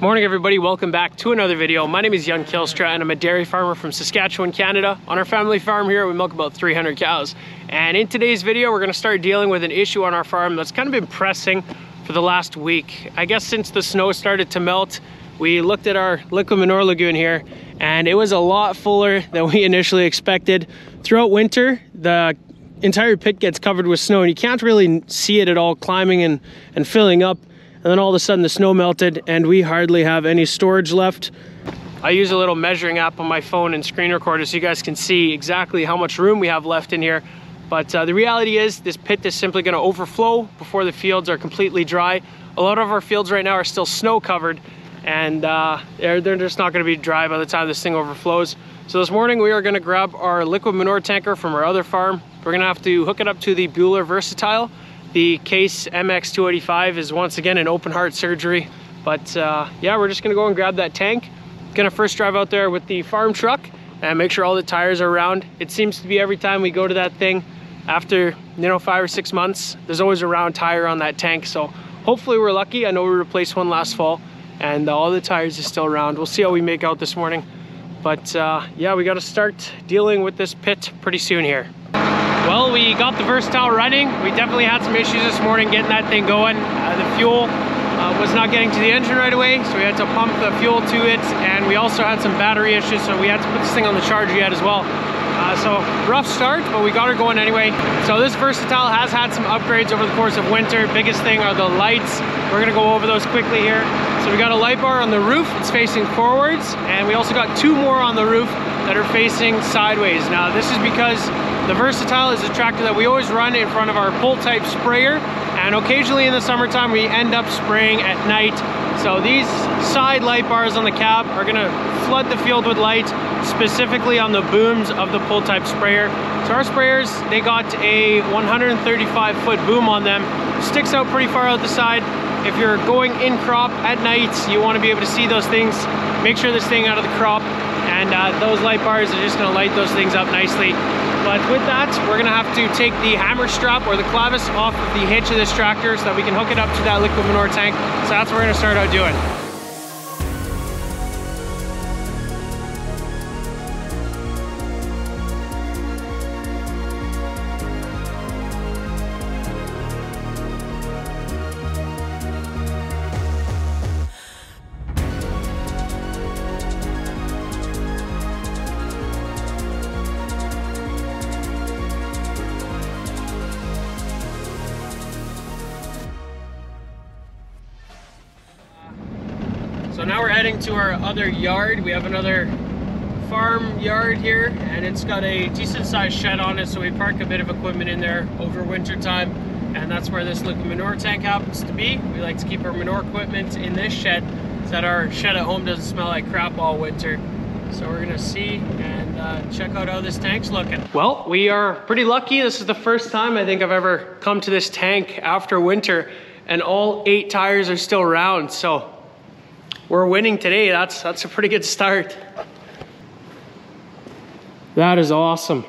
Morning everybody, welcome back to another video. My name is Jan Kielstra and I'm a dairy farmer from Saskatchewan, Canada. On our family farm here, we milk about 300 cows. And in today's video, we're gonna start dealing with an issue on our farm that's kind of been pressing for the last week. I guess since the snow started to melt, we looked at our liquid manure lagoon here and it was a lot fuller than we initially expected. Throughout winter, the entire pit gets covered with snow and you can't really see it at all climbing and, and filling up and then all of a sudden the snow melted and we hardly have any storage left. I use a little measuring app on my phone and screen recorder so you guys can see exactly how much room we have left in here. But uh, the reality is this pit is simply gonna overflow before the fields are completely dry. A lot of our fields right now are still snow covered and uh, they're, they're just not gonna be dry by the time this thing overflows. So this morning we are gonna grab our liquid manure tanker from our other farm. We're gonna have to hook it up to the Buhler Versatile the Case MX285 is once again an open heart surgery. But uh, yeah, we're just gonna go and grab that tank. Gonna first drive out there with the farm truck and make sure all the tires are round. It seems to be every time we go to that thing, after you know five or six months, there's always a round tire on that tank. So hopefully we're lucky. I know we replaced one last fall and all the tires are still around. We'll see how we make out this morning. But uh, yeah, we gotta start dealing with this pit pretty soon here. Well, we got the Versatile running. We definitely had some issues this morning getting that thing going. Uh, the fuel uh, was not getting to the engine right away, so we had to pump the fuel to it, and we also had some battery issues, so we had to put this thing on the charger yet as well. Uh, so rough start, but we got her going anyway. So this Versatile has had some upgrades over the course of winter. Biggest thing are the lights. We're gonna go over those quickly here. So we got a light bar on the roof, it's facing forwards, and we also got two more on the roof that are facing sideways. Now this is because the Versatile is a tractor that we always run in front of our pull type sprayer and occasionally in the summertime we end up spraying at night. So these side light bars on the cab are gonna flood the field with light specifically on the booms of the pull type sprayer. So our sprayers, they got a 135 foot boom on them. Sticks out pretty far out the side. If you're going in crop at night, you wanna be able to see those things. Make sure they're staying out of the crop and uh, those light bars are just gonna light those things up nicely. But with that, we're gonna have to take the hammer strap or the clevis off of the hitch of this tractor so that we can hook it up to that liquid manure tank. So that's what we're gonna start out doing. Heading to our other yard. We have another farm yard here and it's got a decent sized shed on it so we park a bit of equipment in there over winter time and that's where this liquid manure tank happens to be. We like to keep our manure equipment in this shed so that our shed at home doesn't smell like crap all winter. So we're gonna see and uh, check out how this tank's looking. Well, we are pretty lucky. This is the first time I think I've ever come to this tank after winter and all eight tires are still round. So we're winning today. That's, that's a pretty good start. That is awesome.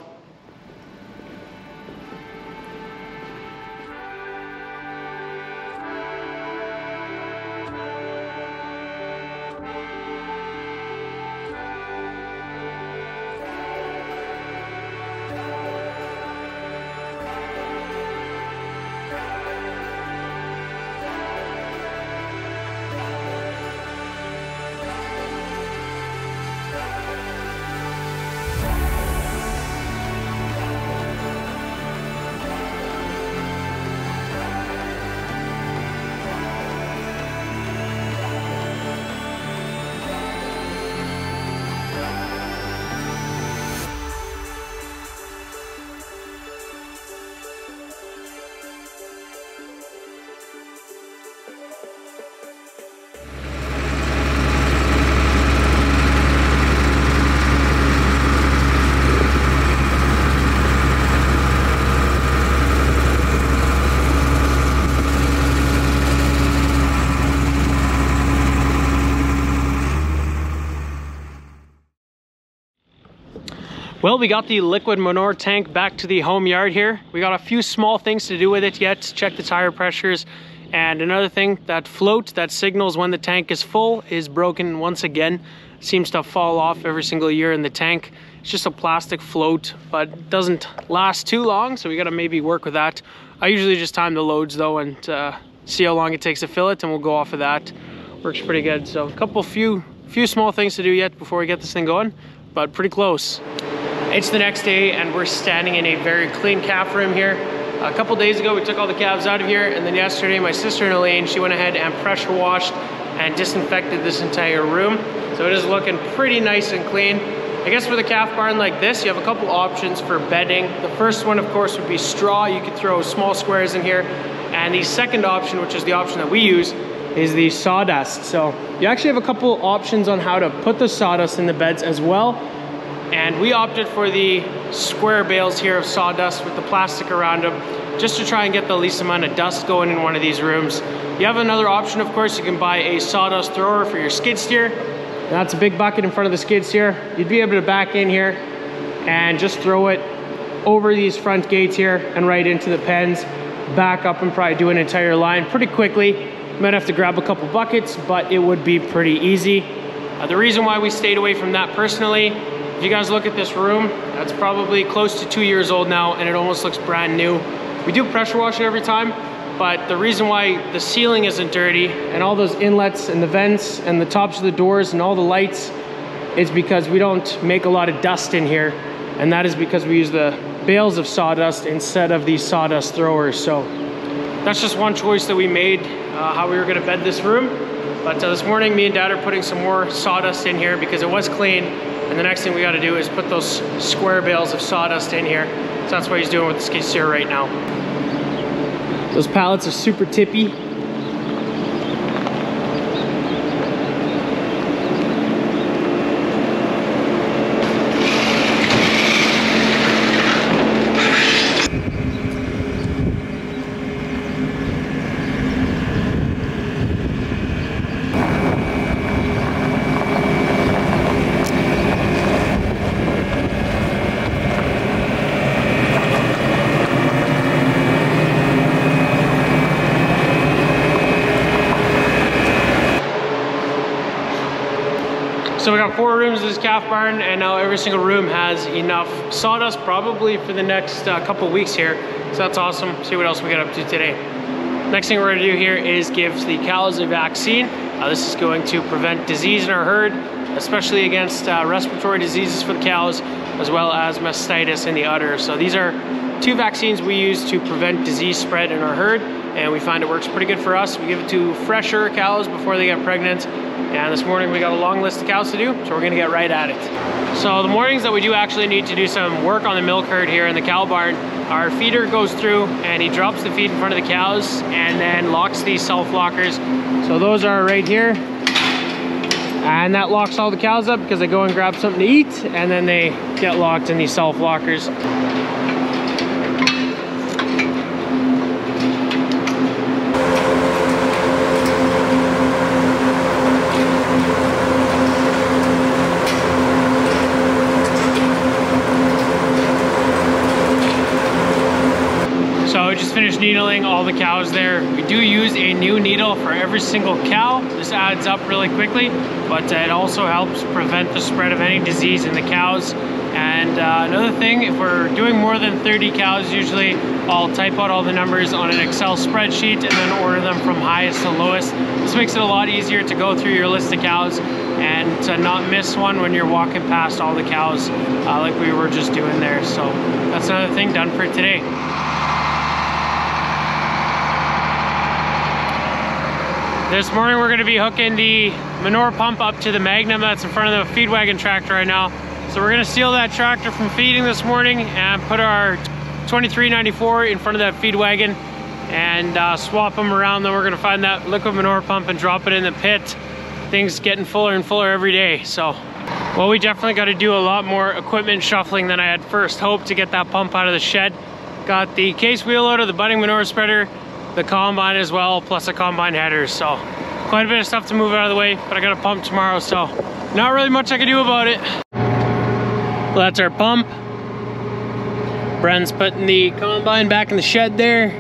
Well, we got the liquid manure tank back to the home yard here. We got a few small things to do with it yet. Check the tire pressures And another thing, that float that signals when the tank is full is broken once again. Seems to fall off every single year in the tank. It's just a plastic float, but doesn't last too long, so we gotta maybe work with that. I usually just time the loads though and uh, see how long it takes to fill it and we'll go off of that. Works pretty good. So a couple few few small things to do yet before we get this thing going, but pretty close. It's the next day and we're standing in a very clean calf room here. A couple days ago, we took all the calves out of here, and then yesterday, my sister Elaine, she went ahead and pressure washed and disinfected this entire room. So it is looking pretty nice and clean. I guess with a calf barn like this, you have a couple options for bedding. The first one, of course, would be straw. You could throw small squares in here. And the second option, which is the option that we use, is the sawdust. So you actually have a couple options on how to put the sawdust in the beds as well. And we opted for the square bales here of sawdust with the plastic around them just to try and get the least amount of dust going in one of these rooms. You have another option, of course, you can buy a sawdust thrower for your skid steer. That's a big bucket in front of the skid steer. You'd be able to back in here and just throw it over these front gates here and right into the pens, back up and probably do an entire line pretty quickly. Might have to grab a couple buckets, but it would be pretty easy. Uh, the reason why we stayed away from that personally if you guys look at this room, that's probably close to two years old now and it almost looks brand new. We do pressure wash it every time, but the reason why the ceiling isn't dirty and all those inlets and the vents and the tops of the doors and all the lights is because we don't make a lot of dust in here. And that is because we use the bales of sawdust instead of these sawdust throwers. So that's just one choice that we made, uh, how we were gonna bed this room. But uh, this morning, me and dad are putting some more sawdust in here because it was clean and the next thing we got to do is put those square bales of sawdust in here. So that's what he's doing with the skid steer right now. Those pallets are super tippy. Four rooms in this calf barn and now every single room has enough sawdust probably for the next uh, couple weeks here. So that's awesome. See what else we got up to today. Next thing we're gonna do here is give the cows a vaccine. Uh, this is going to prevent disease in our herd, especially against uh, respiratory diseases for the cows, as well as mastitis in the udder. So these are two vaccines we use to prevent disease spread in our herd, and we find it works pretty good for us. We give it to fresher cows before they get pregnant, and this morning we got a long list of cows to do, so we're gonna get right at it. So the mornings that we do actually need to do some work on the milk herd here in the cow barn, our feeder goes through and he drops the feed in front of the cows and then locks these self lockers. So those are right here. And that locks all the cows up because they go and grab something to eat and then they get locked in these self lockers. All the cows there. We do use a new needle for every single cow. This adds up really quickly, but it also helps prevent the spread of any disease in the cows. And uh, another thing, if we're doing more than 30 cows, usually I'll type out all the numbers on an Excel spreadsheet and then order them from highest to lowest. This makes it a lot easier to go through your list of cows and to not miss one when you're walking past all the cows uh, like we were just doing there. So that's another thing done for today. This morning we're gonna be hooking the manure pump up to the Magnum that's in front of the feed wagon tractor right now. So we're gonna steal that tractor from feeding this morning and put our 2394 in front of that feed wagon and uh, swap them around. Then we're gonna find that liquid manure pump and drop it in the pit. Things getting fuller and fuller every day. So, well, we definitely got to do a lot more equipment shuffling than I had first hoped to get that pump out of the shed. Got the case wheel loader, the budding manure spreader, the combine as well, plus the combine headers. So quite a bit of stuff to move out of the way, but I got a pump tomorrow, so not really much I can do about it. Well, that's our pump. Bren's putting the combine back in the shed there.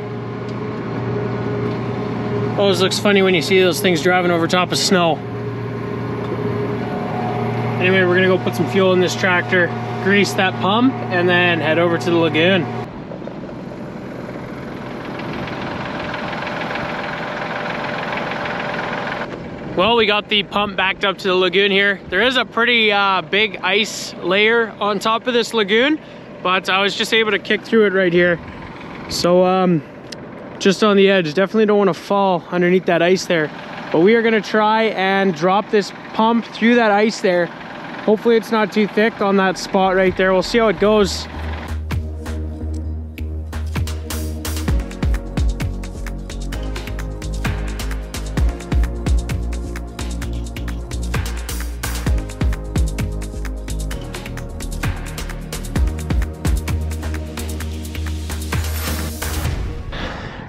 Always looks funny when you see those things driving over top of snow. Anyway, we're gonna go put some fuel in this tractor, grease that pump, and then head over to the lagoon. Well, we got the pump backed up to the lagoon here. There is a pretty uh, big ice layer on top of this lagoon, but I was just able to kick through it right here. So um, just on the edge, definitely don't want to fall underneath that ice there. But we are gonna try and drop this pump through that ice there. Hopefully it's not too thick on that spot right there. We'll see how it goes.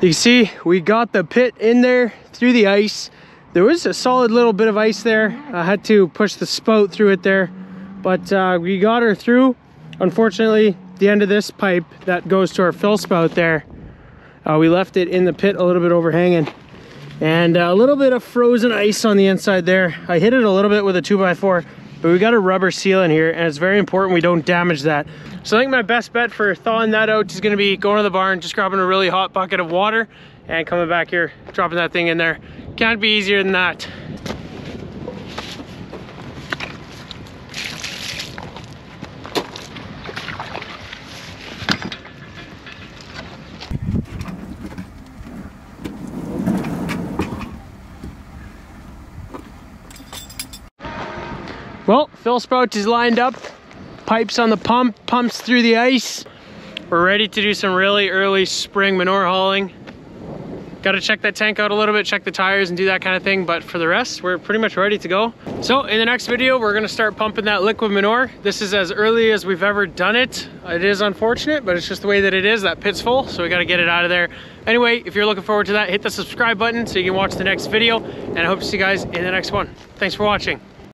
You see, we got the pit in there through the ice. There was a solid little bit of ice there. I had to push the spout through it there, but uh, we got her through. Unfortunately, the end of this pipe that goes to our fill spout there, uh, we left it in the pit a little bit overhanging and a little bit of frozen ice on the inside there. I hit it a little bit with a 2x4, but we got a rubber seal in here and it's very important we don't damage that. So I think my best bet for thawing that out is gonna be going to the barn, just grabbing a really hot bucket of water and coming back here, dropping that thing in there. Can't be easier than that. Well, fill spout is lined up. Pipes on the pump, pumps through the ice. We're ready to do some really early spring manure hauling. Got to check that tank out a little bit, check the tires and do that kind of thing. But for the rest, we're pretty much ready to go. So in the next video, we're going to start pumping that liquid manure. This is as early as we've ever done it. It is unfortunate, but it's just the way that it is. That pit's full, so we got to get it out of there. Anyway, if you're looking forward to that, hit the subscribe button so you can watch the next video. And I hope to see you guys in the next one. Thanks for watching.